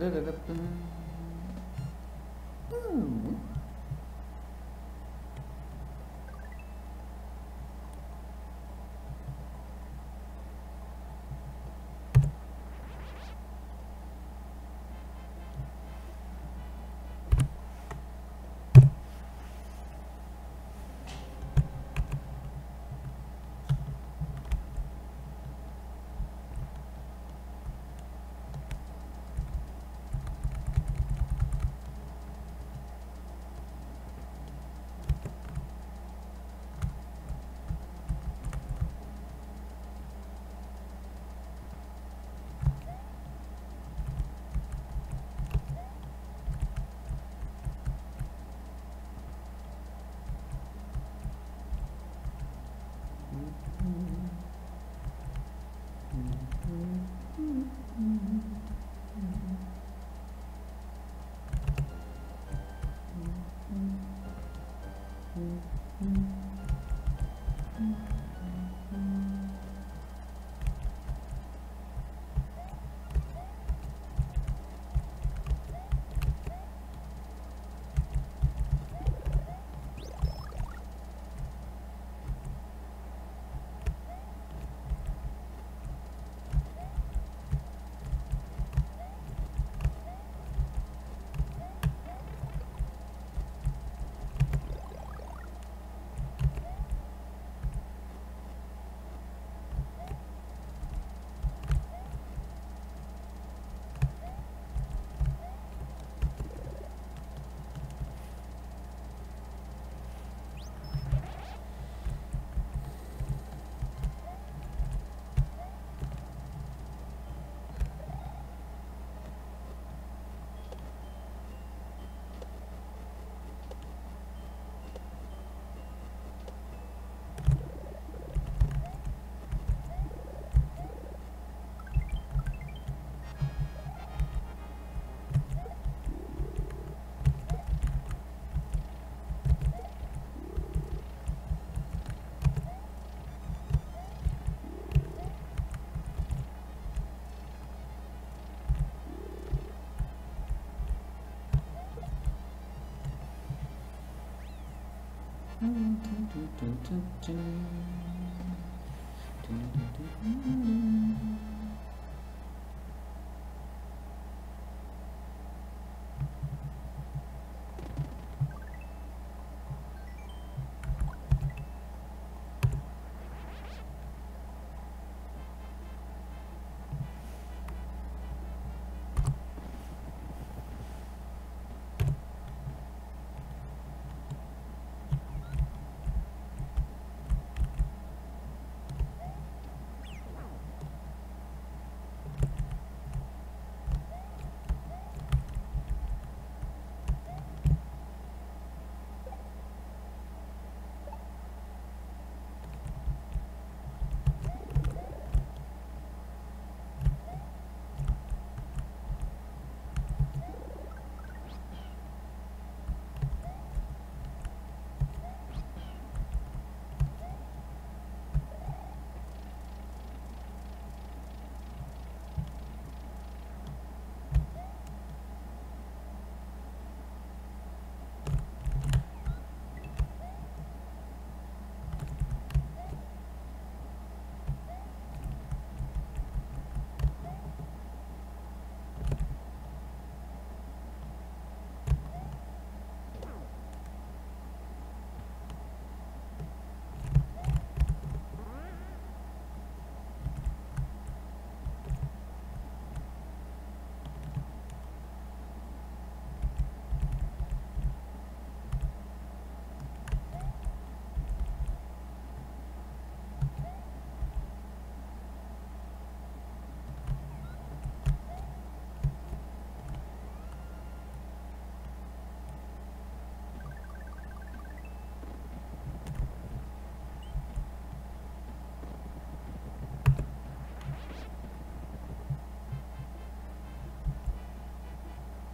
Dırırırırım. Do do do do do do do dun